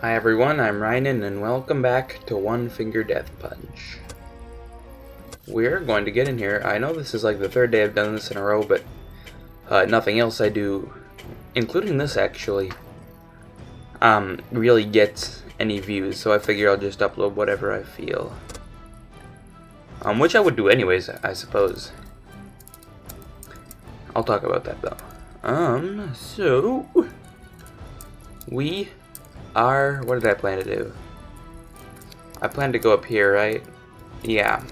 Hi everyone, I'm Ryan and welcome back to One Finger Death Punch. We're going to get in here. I know this is like the third day I've done this in a row, but uh, nothing else I do, including this actually, um, really gets any views, so I figure I'll just upload whatever I feel. Um, which I would do anyways, I suppose. I'll talk about that though. Um, so... We are... What did I plan to do? I plan to go up here, right? Yeah.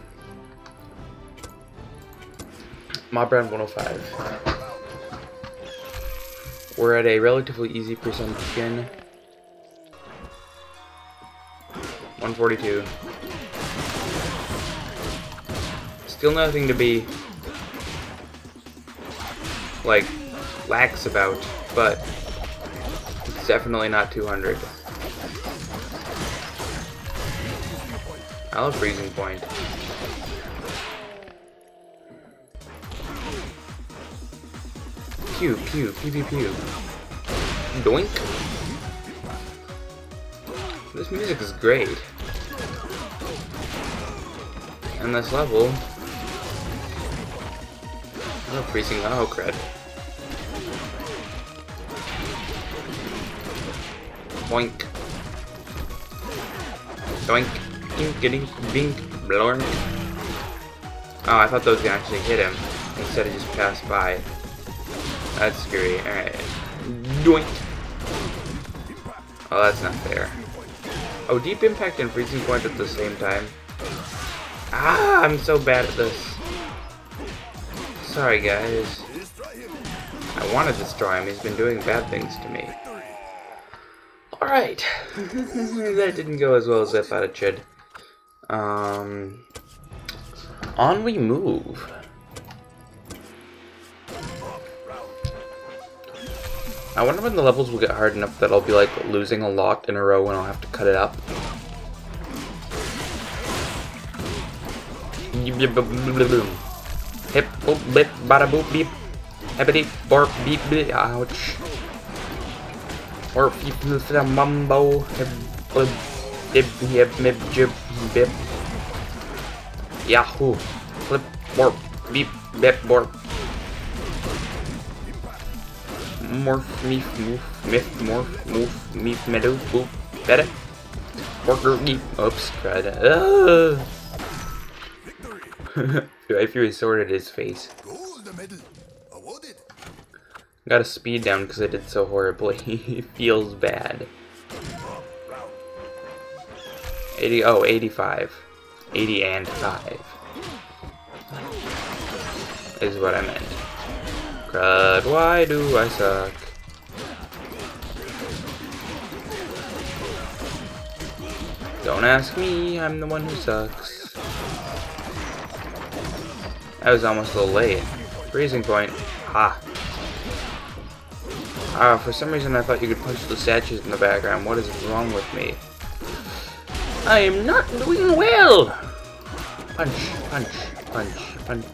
Mob round 105. We're at a relatively easy percentage again. 142. Still nothing to be like lax about, but definitely not 200. I love freezing point. Pew, pew, pew, pew, pew. Doink. This music is great. And this level... Oh, freezing oh cred. Boink. Doink. Dink, dink, blork. Oh, I thought those could actually hit him instead of just pass by. That's scary. Alright. Doink. Oh, that's not fair. Oh, deep impact and freezing point at the same time. Ah, I'm so bad at this. Sorry, guys. I want to destroy him. He's been doing bad things to me. Alright. that didn't go as well as I thought it should. Um, on we move. I wonder when the levels will get hard enough that I'll be like losing a lot in a row and I'll have to cut it up. Hip boop bip bada boop beep. Hippity borp beep beep ouch. Or people the mumbo. Yahoo. Flip borp beep bip borp morph, meef, moof, myth, morph, moof, meef, meadow, boop, better. Worker, geep, oops, cried. Uh. I a sword at his face. Got a speed down because I did so horribly. it feels bad. 80, oh, 85. 80 and 5. Is what I meant. Crud, why do I suck? Don't ask me, I'm the one who sucks. I was almost a little late. Freezing point. Ha. Ah, for some reason I thought you could punch the statues in the background. What is wrong with me? I am not doing well! Punch, punch, punch, punch.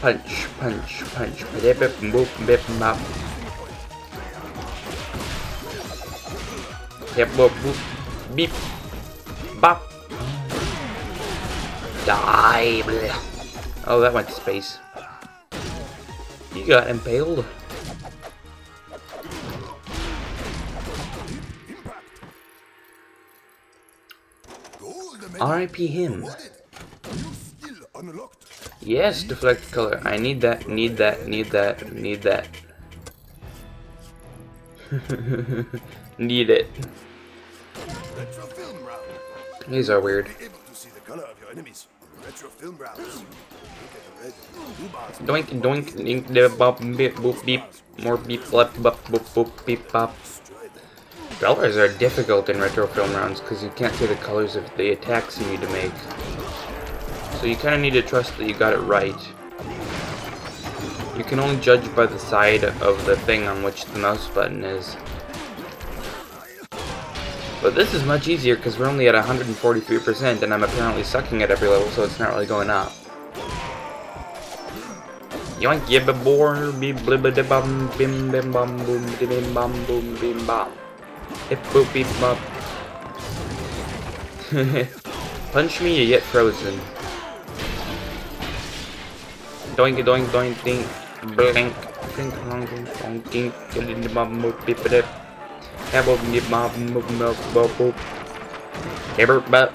punch, punch, punch, bip, boop, bip, bop. Yep, boop, boop, beep, bop. Die, bleh. Oh, that went to space. You got impaled. R.I.P. him. Yes, deflect color. I need that, need that, need that, need that. need it. These are weird. Doink, doink, dink, de, bop, beep, boop, beep. More beep, blep, bop, boop, boop, beep, bop. Colors are difficult in retro film rounds because you can't see the colors of the attacks you need to make. So you kind of need to trust that you got it right. You can only judge by the side of the thing on which the mouse button is. But this is much easier because we're only at 143% and I'm apparently sucking at every level so it's not really going up. Yoink, yibba bor, bim blibba de bum, bim bim bum, boom, bim bum, boom, bim bum. Hip boop beep bop. Punch me, you get frozen. Doink, doink, doink, dink, blink, blink, long, long, dink, the bum, boop, beep. Have a beep, bop, boop, boop, boop, boop. Ever, but.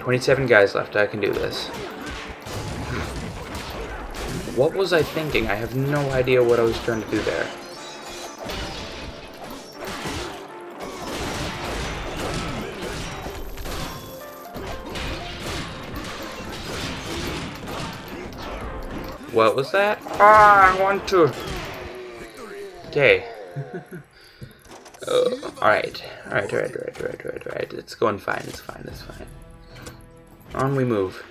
27 guys left, I can do this. What was I thinking? I have no idea what I was trying to do there. What was that? Ah, I want to. Okay. uh, alright. Alright, alright, alright, alright, alright, alright. It's going fine, it's fine, it's fine. On we move.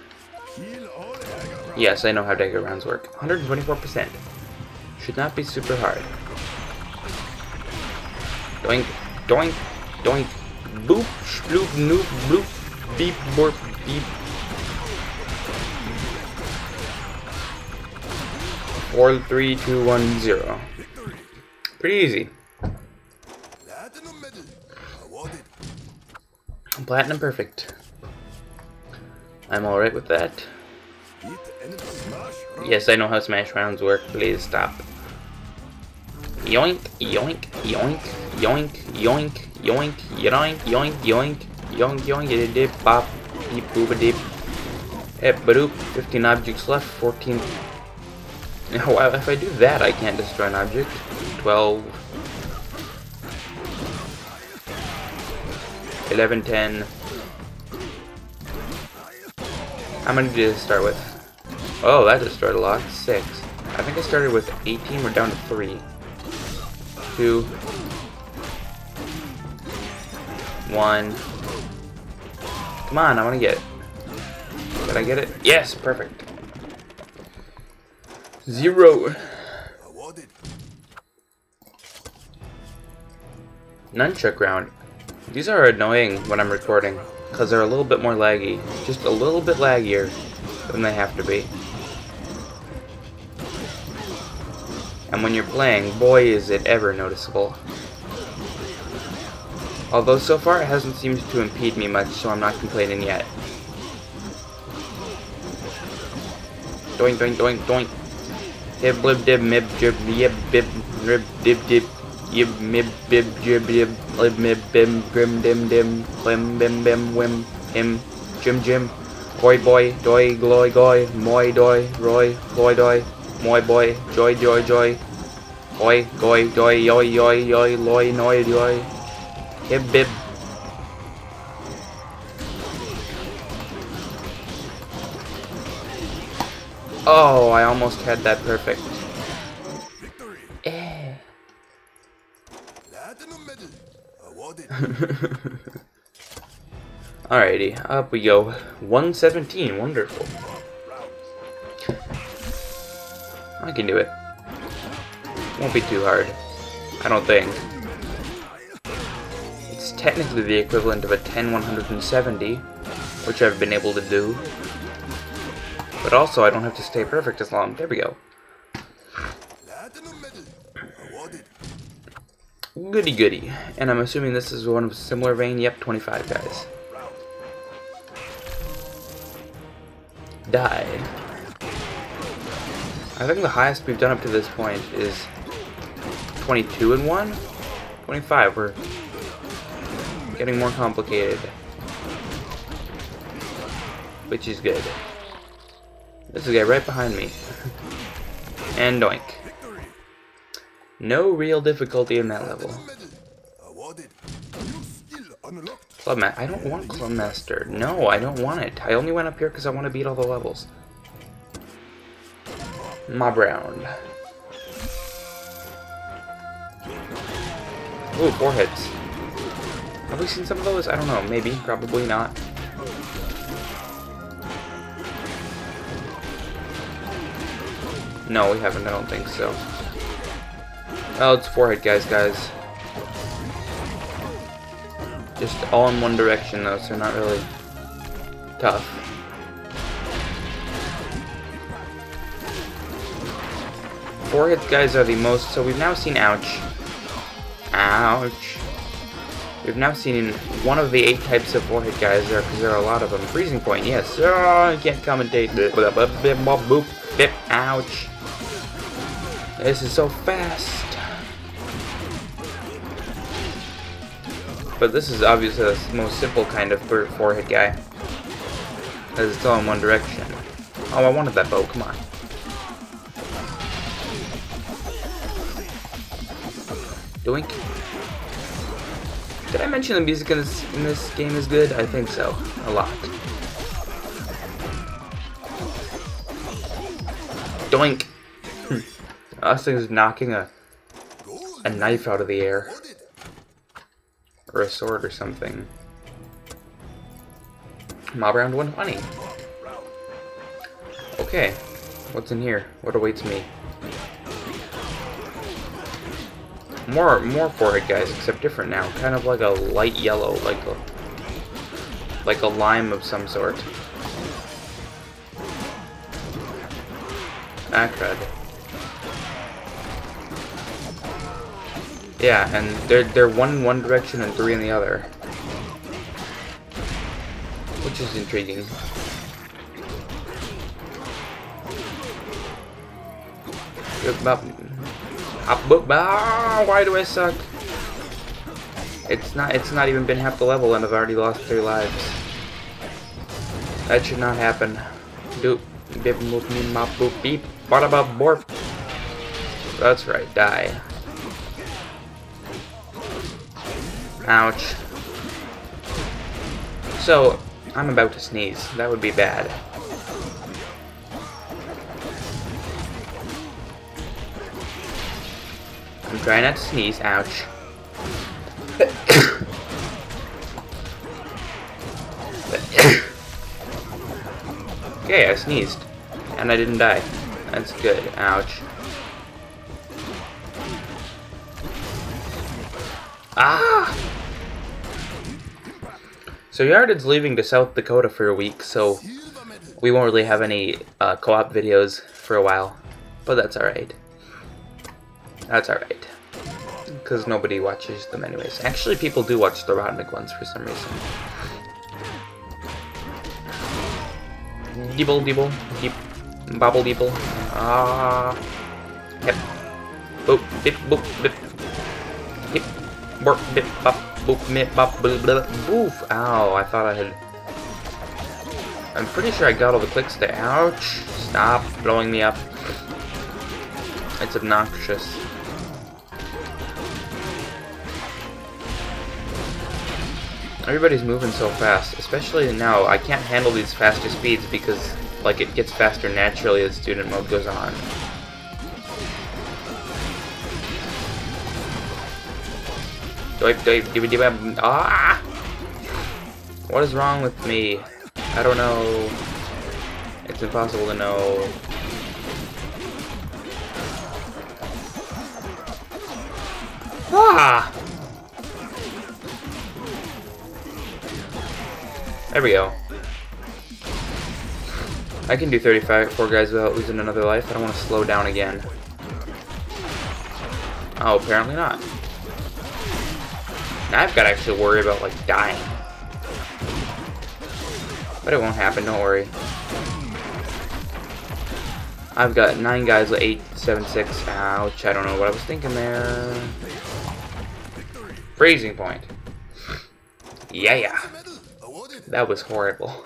Yes, I know how dagger rounds work. 124%. Should not be super hard. Doink, doink, doink. Boop, shloop, noop, bloop, beep, borp, beep. Four, three, two, one, zero. Pretty easy. Platinum perfect. I'm alright with that. Yes, I know how smash rounds work. Please stop. Yoink, yoink, yoink, yoink, yoink, yoink, yoink, yoink, yoink, yoink, yoink, yoink, dip, bop, deep, booba dip. Ep, badoop, 15 objects left, 14. Now, if I do that, I can't destroy an object. 12. 11, 10. How many did I start with? Oh, that destroyed a lot. Six. I think I started with 18. We're down to three. Two. One. Come on, I want to get it. Did I get it? Yes, perfect. Zero. Nunchuck round. These are annoying when I'm recording, because they're a little bit more laggy. Just a little bit laggier than they have to be. And when you're playing, boy is it ever noticeable. Although so far it hasn't seemed to impede me much, so I'm not complaining yet. Doink doink doink doink. Hib blib dib mib jib yib bib rib dib dib yib mib bib jib yib lib mib bim grim dim dim blim bim bim wim him jim jim boy boy doi gloy goy moi doi roy boy doi moi boy joy joy joy oi goy doi yoy yoy yoy loy noi yoy hib bib Oh, I almost had that perfect. Eh. Alrighty, up we go. 117, wonderful. I can do it. Won't be too hard. I don't think. It's technically the equivalent of a 10 170, which I've been able to do. But also, I don't have to stay perfect as long. There we go. Goody goody. And I'm assuming this is one of similar vein. Yep, 25 guys. Die. I think the highest we've done up to this point is 22 and 1? 25, we're getting more complicated. Which is good. This is guy right behind me. and doink. No real difficulty in that level. Clubmaster. I don't want Clubmaster. No, I don't want it. I only went up here because I want to beat all the levels. Mob round. Ooh, four. Have we seen some of those? I don't know. Maybe. Probably not. No, we haven't. I don't think so. Oh, it's four hit guys, guys. Just all in one direction, though, so not really tough. hits guys are the most, so we've now seen Ouch. Ouch. We've now seen one of the eight types of hit guys there, because there are a lot of them. Freezing Point, yes. Oh, I can't commentate. Boop, bip, ouch. This is so fast. But this is obviously the most simple kind of four hit guy. Because it's all in one direction. Oh, I wanted that bow, come on. Doink. Did I mention the music in this, in this game is good? I think so. A lot. Doink! Us thing's knocking a a knife out of the air. Or a sword or something. Mob round 120. Okay. What's in here? What awaits me? More more four hit guys, except different now. Kind of like a light yellow, like a like a lime of some sort. Ah, Acrad. Yeah, and they're they're one in one direction and three in the other. Which is intriguing. Why do I suck? It's not it's not even been half the level and I've already lost three lives. That should not happen. Doop bip move me mop boop beep. What about borp? That's right, die. Ouch. So, I'm about to sneeze. That would be bad. Trying not to sneeze. Ouch. okay, I sneezed. And I didn't die. That's good. Ouch. Ah! So Yarded's leaving to South Dakota for a week, so we won't really have any uh, co-op videos for a while. But that's alright. That's alright. Because nobody watches them anyways. Actually, people do watch the Rodnick ones for some reason. Deeble, deeble, deep, bobble, deeble. Ah. Hip. Boop, bip, boop, bip. Hip. Bork, bip, bop boop, mip, bop, blah, blah, boof. Ow, I thought I had... I'm pretty sure I got all the clicks there. Ouch. Stop blowing me up. It's obnoxious. Everybody's moving so fast, especially now. I can't handle these faster speeds because, like, it gets faster naturally as student mode goes on. Ah! What is wrong with me? I don't know. It's impossible to know. Ah! There we go. I can do 35 four guys without losing another life. I don't want to slow down again. Oh, apparently not. Now I've got to actually worry about, like, dying. But it won't happen, don't worry. I've got 9 guys with 8, 7, 6. Ouch, I don't know what I was thinking there. Freezing point. Yeah, yeah. That was horrible.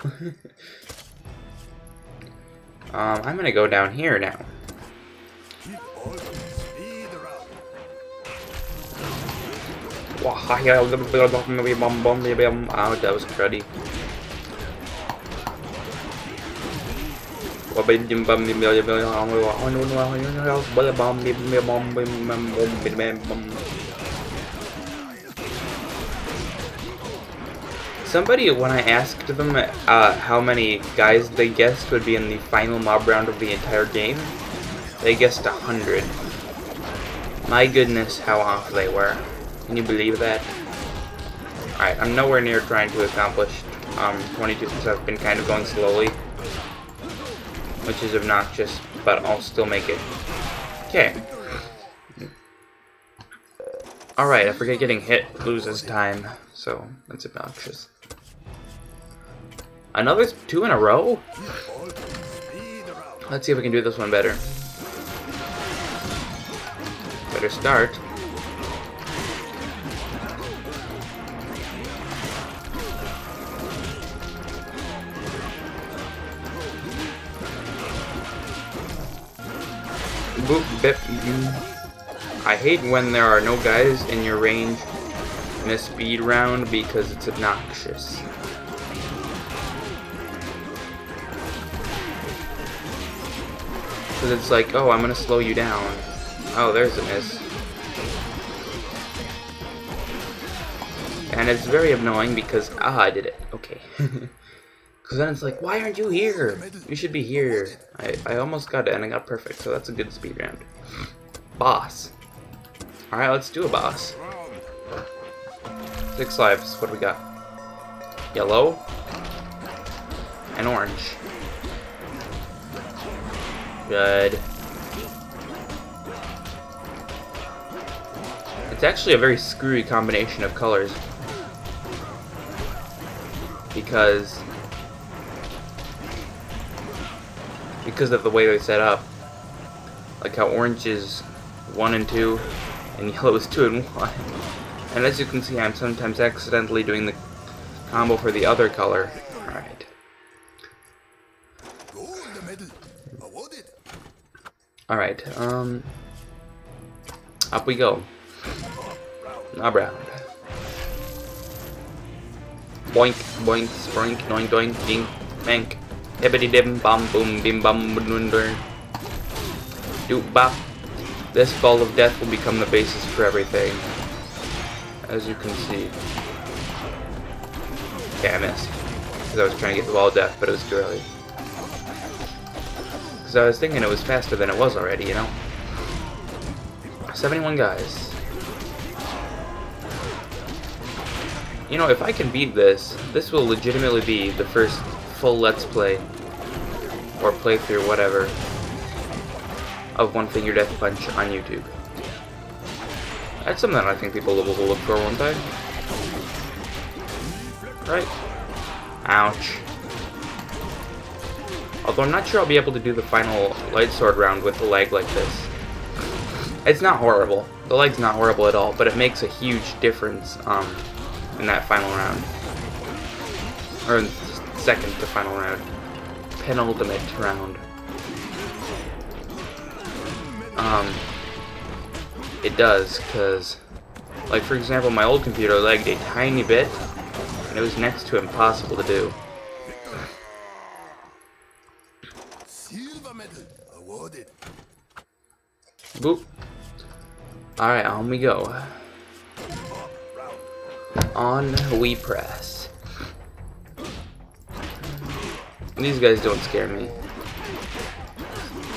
um, I'm gonna go down here now. Wow, that was cruddy. Somebody, when I asked them uh, how many guys they guessed would be in the final mob round of the entire game, they guessed hundred. My goodness, how off they were. Can you believe that? Alright, I'm nowhere near trying to accomplish um, 22 since I've been kind of going slowly. Which is obnoxious, but I'll still make it. Okay. Alright, I forget getting hit loses time, so that's obnoxious. Another two in a row? Let's see if we can do this one better. Better start. Boop, bip, I hate when there are no guys in your range in a speed round because it's obnoxious. Because it's like, oh, I'm going to slow you down. Oh, there's a miss. And it's very annoying because, ah, I did it. Okay. Because then it's like, why aren't you here? You should be here. I, I almost got it and I got perfect, so that's a good speed round. Boss. Alright, let's do a boss. Six lives. What do we got? Yellow. And orange. Good. It's actually a very screwy combination of colors. Because... Because of the way they set up. Like how orange is 1 and 2, and yellow is 2 and 1. And as you can see, I'm sometimes accidentally doing the combo for the other color. Alright. Alright, um... Up we go. Mob round. Boink, boink, sproink, doink, doink, ding, mank. Hibbity dim, bum, boom, bim, bum, dunder. Doop, bop. This ball of death will become the basis for everything. As you can see. Okay, I missed. Because I was trying to get the ball of death, but it was too early. Because I was thinking it was faster than it was already, you know? 71 guys. You know, if I can beat this, this will legitimately be the first full Let's Play, or playthrough, whatever, of One Finger Death Punch on YouTube. That's something I think people will look for one day. Right? Ouch. Although I'm not sure I'll be able to do the final Light Sword round with a leg like this. It's not horrible. The leg's not horrible at all, but it makes a huge difference um, in that final round. Or second to final round. Penultimate round. Um, it does, because, like for example, my old computer lagged a tiny bit, and it was next to impossible to do. Boop. Alright, on we go. On we press. These guys don't scare me.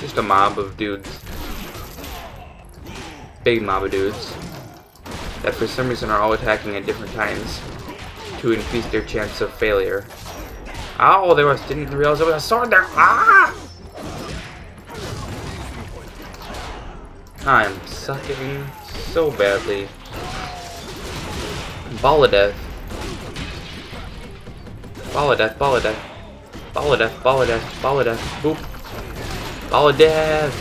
Just a mob of dudes. Big mob of dudes. That for some reason are all attacking at different times to increase their chance of failure. Oh, they was didn't realize there was a sword there. Ah! Death. Ball of death, ball of death, ball of death. Boop. Ball of death.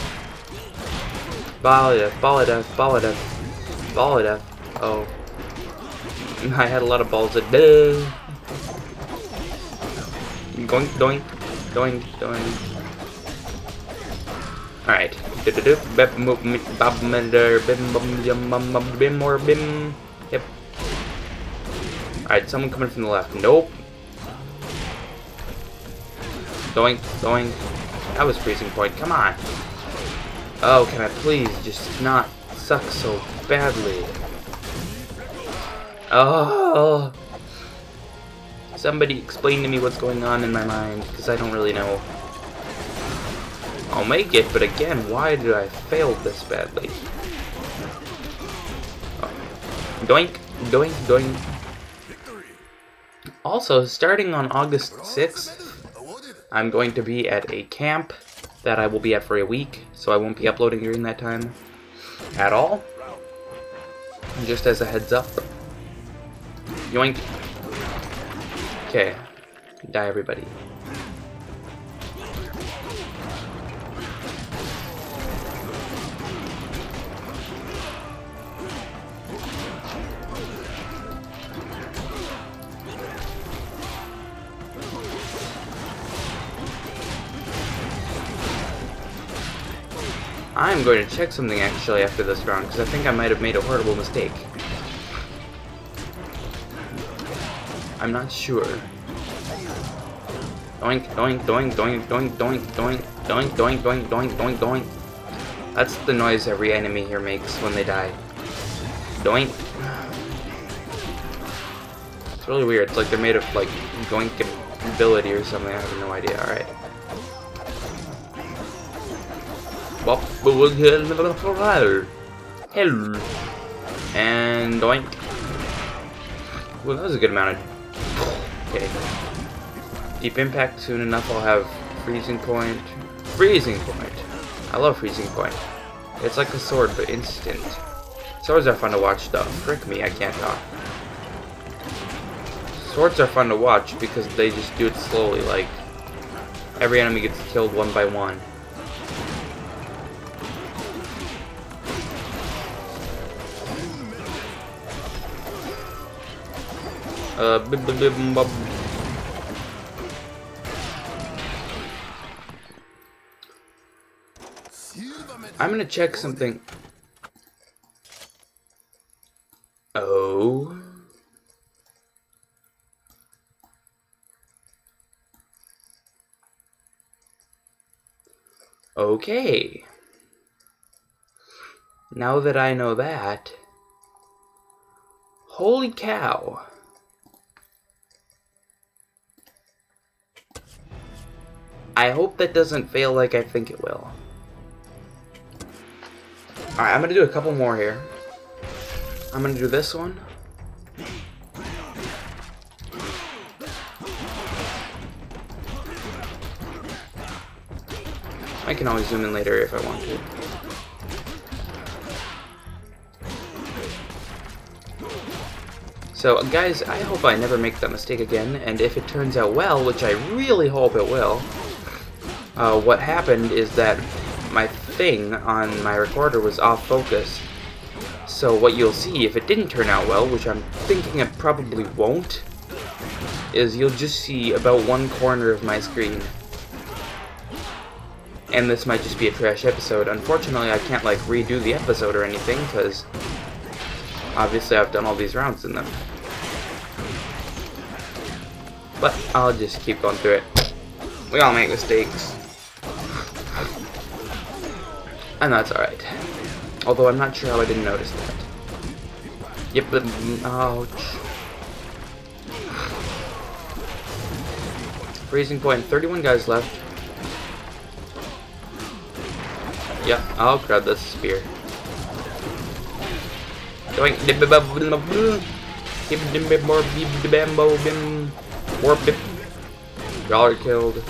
Ball of death, ball of death, ball of death. Ball of death. Oh. I had a of balls of death. Going, doink, doink, doink. Alright. Bim more bim. Yep. Alright, someone coming from the left. Nope. Going, going. That was freezing point. Come on. Oh, can I please just not suck so badly? Oh. Somebody explain to me what's going on in my mind, because I don't really know. I'll make it, but again, why did I fail this badly? Oh. Doink, doink, doink. Also, starting on August 6th, I'm going to be at a camp that I will be at for a week, so I won't be uploading during that time at all. Just as a heads up. Yoink. Okay. Die everybody. I'm going to check something actually after this round, because I think I might have made a horrible mistake. I'm not sure. Doink, doink, doink, doink, doink, doink, doink, doink, doink, doink, doink, doink, doink. That's the noise every enemy here makes when they die. Doink. It's really weird. It's like they're made of like doink ability or something. I have no idea. Alright. Hell. And doink. Well, that was a good amount of... Okay. Deep Impact, soon enough I'll have Freezing Point. Freezing Point! I love Freezing Point. It's like a sword, but instant. Swords are fun to watch, though. Frick me, I can't talk. Swords are fun to watch because they just do it slowly, like... Every enemy gets killed one by one. Uh, I'm gonna check something. Oh. Okay. Now that I know that, holy cow. I hope that doesn't fail like I think it will. Alright, I'm gonna do a couple more here. I'm gonna do this one. I can always zoom in later if I want to. So, guys, I hope I never make that mistake again, and if it turns out well, which I really hope it will, uh, what happened is that my thing on my recorder was off focus. So what you'll see, if it didn't turn out well, which I'm thinking it probably won't, is you'll just see about one corner of my screen. And this might just be a trash episode. Unfortunately, I can't like redo the episode or anything, because obviously I've done all these rounds in them. But I'll just keep going through it. We all make mistakes. And that's alright. Although I'm not sure how I didn't notice that. Yep, but... Ouch. Freezing point. point, 31 guys left. Yeah, I'll grab this spear. Doink. Y'all are killed.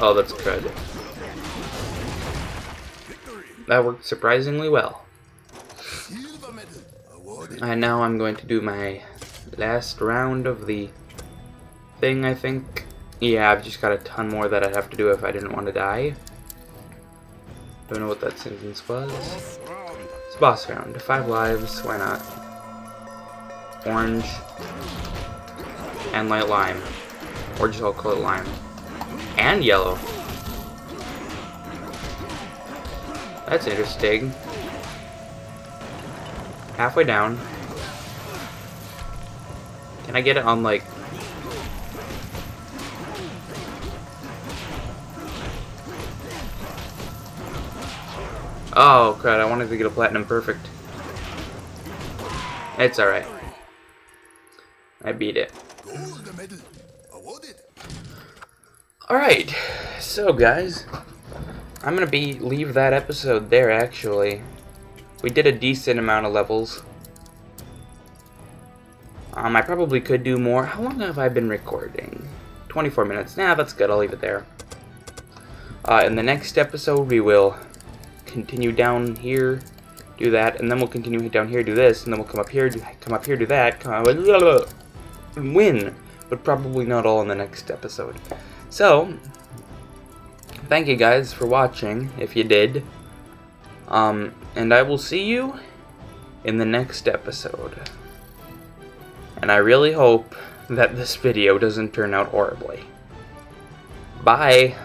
Oh, that's good. That worked surprisingly well. And now I'm going to do my last round of the thing, I think. Yeah, I've just got a ton more that I'd have to do if I didn't want to die. Don't know what that sentence was. It's boss round. Five lives, why not? Orange. And light lime. Or just I'll call it lime. And yellow. That's interesting. Halfway down. Can I get it on, like... Oh, crud, I wanted to get a platinum perfect. It's alright. I beat it. Alright, so guys, I'm gonna be leave that episode there actually. We did a decent amount of levels. Um, I probably could do more. How long have I been recording? 24 minutes. Nah, that's good. I'll leave it there. Uh, in the next episode, we will continue down here, do that, and then we'll continue down here, do this, and then we'll come up here, do, come up here, do that, come up, win, but probably not all in the next episode. So, thank you guys for watching, if you did. Um, and I will see you in the next episode. And I really hope that this video doesn't turn out horribly. Bye!